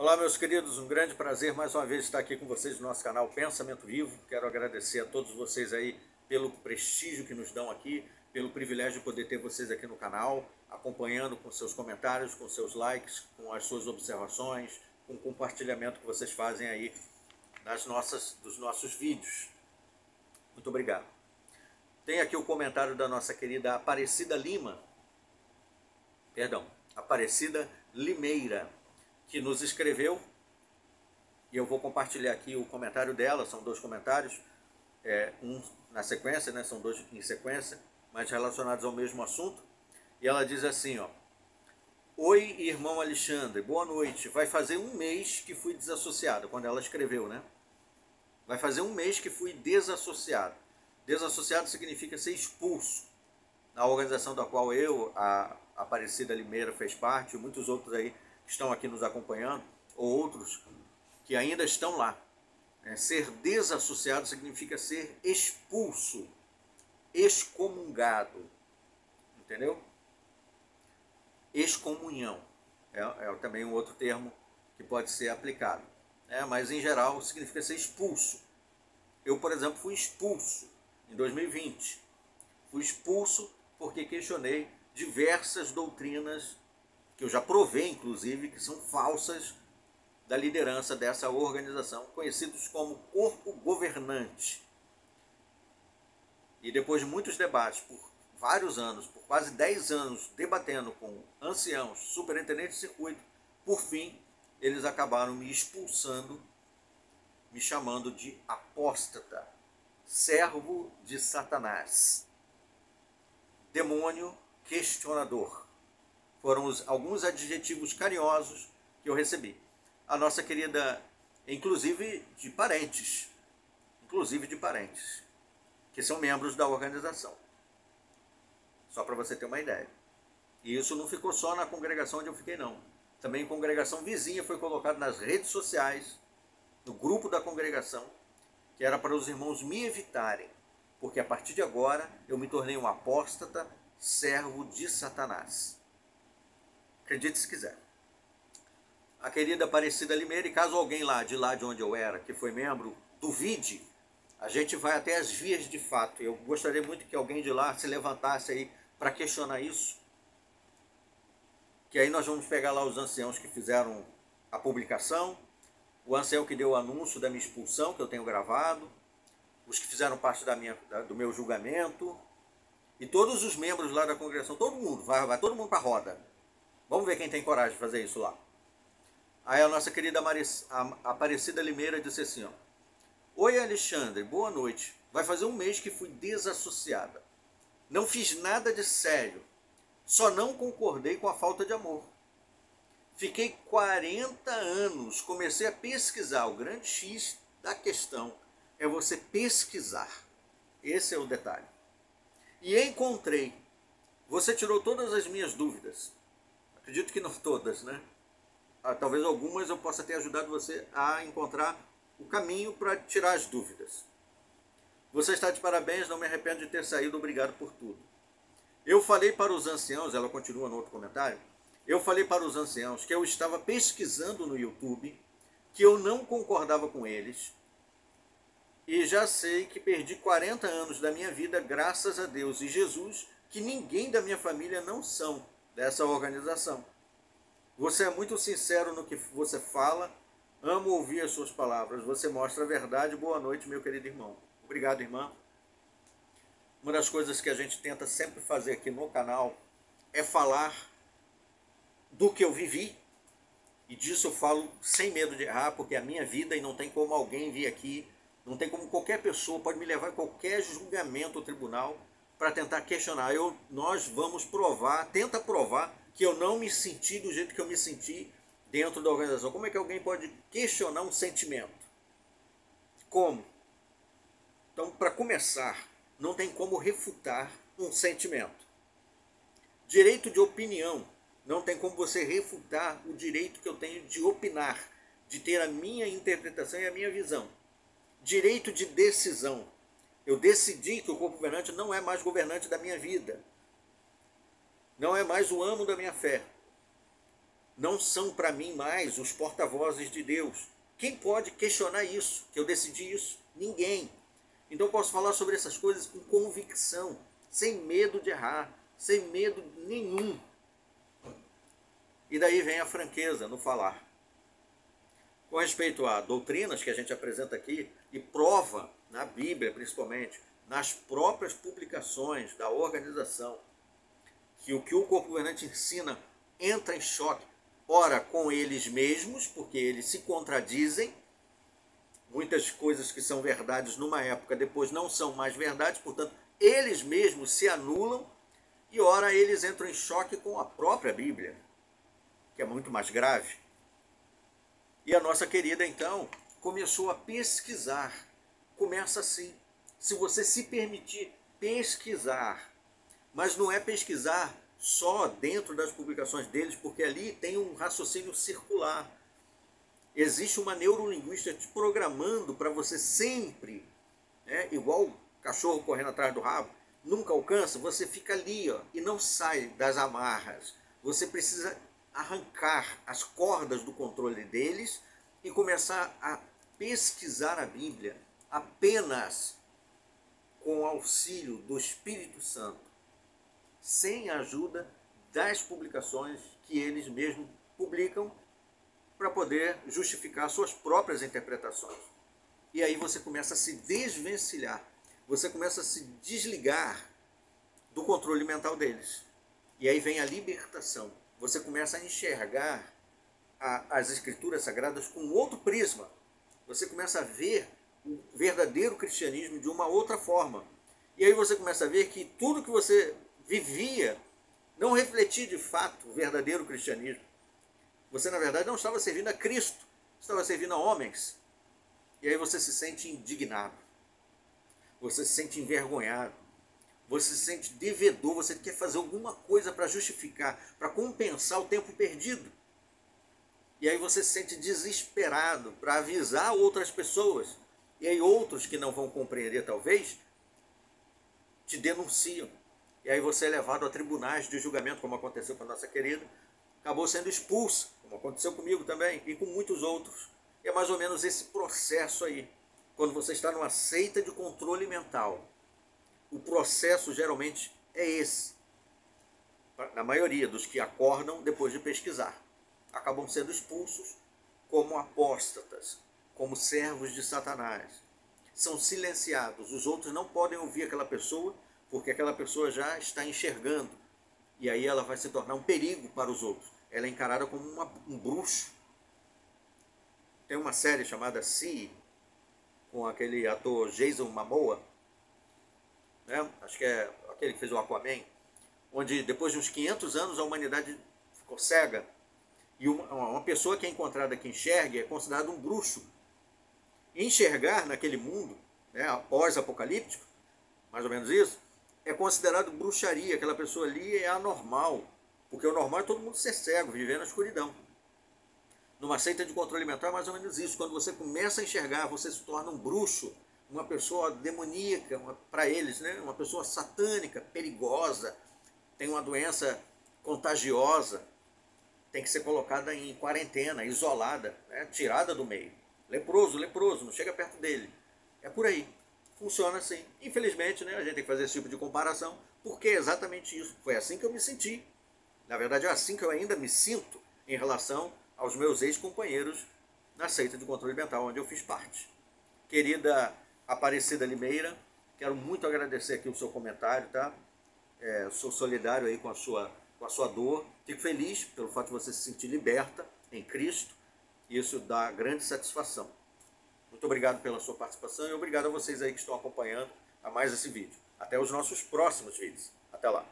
Olá, meus queridos, um grande prazer mais uma vez estar aqui com vocês no nosso canal Pensamento Vivo. Quero agradecer a todos vocês aí pelo prestígio que nos dão aqui, pelo privilégio de poder ter vocês aqui no canal, acompanhando com seus comentários, com seus likes, com as suas observações, com o compartilhamento que vocês fazem aí das nossas, dos nossos vídeos. Muito obrigado. Tem aqui o comentário da nossa querida Aparecida Lima, perdão, Aparecida Limeira que nos escreveu, e eu vou compartilhar aqui o comentário dela, são dois comentários, é, um na sequência, né, são dois em sequência, mas relacionados ao mesmo assunto, e ela diz assim, ó, Oi, irmão Alexandre, boa noite. Vai fazer um mês que fui desassociado, quando ela escreveu, né? Vai fazer um mês que fui desassociado. Desassociado significa ser expulso. Na organização da qual eu, a Aparecida Limeira, fez parte, e muitos outros aí estão aqui nos acompanhando, ou outros que ainda estão lá. É, ser desassociado significa ser expulso, excomungado. Entendeu? Excomunhão é, é também um outro termo que pode ser aplicado. É, mas em geral significa ser expulso. Eu, por exemplo, fui expulso em 2020. Fui expulso porque questionei diversas doutrinas que eu já provei, inclusive, que são falsas da liderança dessa organização, conhecidos como Corpo Governante. E depois de muitos debates, por vários anos, por quase 10 anos, debatendo com anciãos, superintendentes de circuito, por fim, eles acabaram me expulsando, me chamando de apóstata, servo de Satanás, demônio questionador foram os, alguns adjetivos carinhosos que eu recebi. A nossa querida, inclusive de parentes, inclusive de parentes, que são membros da organização. Só para você ter uma ideia. E isso não ficou só na congregação onde eu fiquei, não. Também congregação vizinha foi colocado nas redes sociais, no grupo da congregação, que era para os irmãos me evitarem, porque a partir de agora eu me tornei um apóstata, servo de Satanás. Acredite se quiser. A querida Aparecida Limeira, e caso alguém lá de lá de onde eu era, que foi membro, duvide, a gente vai até as vias de fato. Eu gostaria muito que alguém de lá se levantasse aí para questionar isso. Que aí nós vamos pegar lá os anciãos que fizeram a publicação, o ancião que deu o anúncio da minha expulsão, que eu tenho gravado, os que fizeram parte da minha, do meu julgamento, e todos os membros lá da congregação, todo mundo, vai, vai todo mundo para a roda. Vamos ver quem tem coragem de fazer isso lá. Aí a nossa querida Maris, a Aparecida Limeira disse assim, ó. Oi Alexandre, boa noite. Vai fazer um mês que fui desassociada. Não fiz nada de sério. Só não concordei com a falta de amor. Fiquei 40 anos, comecei a pesquisar. O grande X da questão é você pesquisar. Esse é o detalhe. E encontrei. Você tirou todas as minhas dúvidas. Acredito que não todas, né? Ah, talvez algumas eu possa ter ajudado você a encontrar o caminho para tirar as dúvidas. Você está de parabéns, não me arrependo de ter saído, obrigado por tudo. Eu falei para os anciãos, ela continua no outro comentário, eu falei para os anciãos que eu estava pesquisando no YouTube, que eu não concordava com eles, e já sei que perdi 40 anos da minha vida, graças a Deus e Jesus, que ninguém da minha família não são dessa organização. Você é muito sincero no que você fala, amo ouvir as suas palavras, você mostra a verdade. Boa noite, meu querido irmão. Obrigado, irmã. Uma das coisas que a gente tenta sempre fazer aqui no canal é falar do que eu vivi, e disso eu falo sem medo de errar, porque é a minha vida e não tem como alguém vir aqui, não tem como qualquer pessoa pode me levar a qualquer julgamento ou tribunal para tentar questionar. Eu, nós vamos provar, tenta provar que eu não me senti do jeito que eu me senti dentro da organização. Como é que alguém pode questionar um sentimento? Como? Então, para começar, não tem como refutar um sentimento. Direito de opinião. Não tem como você refutar o direito que eu tenho de opinar, de ter a minha interpretação e a minha visão. Direito de decisão eu decidi que o corpo governante não é mais governante da minha vida. Não é mais o amo da minha fé. não são para mim mais os porta-vozes de Deus. Quem pode questionar isso? Que eu decidi isso? Ninguém. Então posso falar sobre essas coisas com convicção, sem medo de errar, sem medo nenhum. E daí vem a franqueza no falar. Com respeito a doutrinas que a gente apresenta aqui e prova na Bíblia, principalmente, nas próprias publicações da organização, que o que o corpo governante ensina entra em choque, ora com eles mesmos, porque eles se contradizem. Muitas coisas que são verdades numa época depois não são mais verdades, portanto, eles mesmos se anulam e ora eles entram em choque com a própria Bíblia, que é muito mais grave. E a nossa querida então começou a pesquisar. Começa assim. Se você se permitir pesquisar, mas não é pesquisar só dentro das publicações deles, porque ali tem um raciocínio circular. Existe uma neurolinguista te programando para você sempre, né, igual cachorro correndo atrás do rabo, nunca alcança, você fica ali ó, e não sai das amarras. Você precisa arrancar as cordas do controle deles e começar a pesquisar a Bíblia apenas com auxílio do Espírito Santo sem ajuda das publicações que eles mesmos publicam para poder justificar suas próprias interpretações. E aí você começa a se desvencilhar, você começa a se desligar do controle mental deles. E aí vem a libertação. Você começa a enxergar a, as escrituras sagradas com outro prisma. Você começa a ver o verdadeiro cristianismo de uma outra forma. E aí você começa a ver que tudo que você vivia, não refletia de fato o verdadeiro cristianismo. Você, na verdade, não estava servindo a Cristo, estava servindo a homens. E aí você se sente indignado, você se sente envergonhado, você se sente devedor, você quer fazer alguma coisa para justificar, para compensar o tempo perdido. E aí você se sente desesperado para avisar outras pessoas. E aí outros que não vão compreender talvez te denunciam e aí você é levado a tribunais de julgamento, como aconteceu com a nossa querida, acabou sendo expulso, como aconteceu comigo também, e com muitos outros. E é mais ou menos esse processo aí. Quando você está numa seita de controle mental, o processo geralmente é esse. Na maioria dos que acordam depois de pesquisar, acabam sendo expulsos como apóstatas, como servos de Satanás. São silenciados, os outros não podem ouvir aquela pessoa porque aquela pessoa já está enxergando e aí ela vai se tornar um perigo para os outros. Ela é encarada como uma, um bruxo. Tem uma série chamada Si, com aquele ator Jason Momoa, né? acho que é aquele que fez o Aquaman, onde depois de uns 500 anos a humanidade ficou cega e uma, uma pessoa que é encontrada que enxerga é considerada um bruxo. Enxergar naquele mundo, né, pós-apocalíptico, mais ou menos isso, é considerado bruxaria, aquela pessoa ali é anormal, porque o normal é todo mundo ser cego, viver na escuridão. Numa seita de controle mental é mais ou menos isso. Quando você começa a enxergar, você se torna um bruxo, uma pessoa demoníaca, para eles, né? uma pessoa satânica, perigosa, tem uma doença contagiosa, tem que ser colocada em quarentena, isolada, né? tirada do meio. Leproso, leproso, não chega perto dele. É por aí funciona assim. Infelizmente, né, a gente tem que fazer esse tipo de comparação, porque é exatamente isso. Foi assim que eu me senti. Na verdade, é assim que eu ainda me sinto em relação aos meus ex-companheiros na seita de controle mental, onde eu fiz parte. Querida Aparecida Limeira, quero muito agradecer aqui o seu comentário, tá? É, sou solidário aí com a, sua, com a sua dor. Fico feliz pelo fato de você se sentir liberta em Cristo. Isso dá grande satisfação. Muito obrigado pela sua participação e obrigado a vocês aí que estão acompanhando a mais esse vídeo. Até os nossos próximos vídeos. Até lá.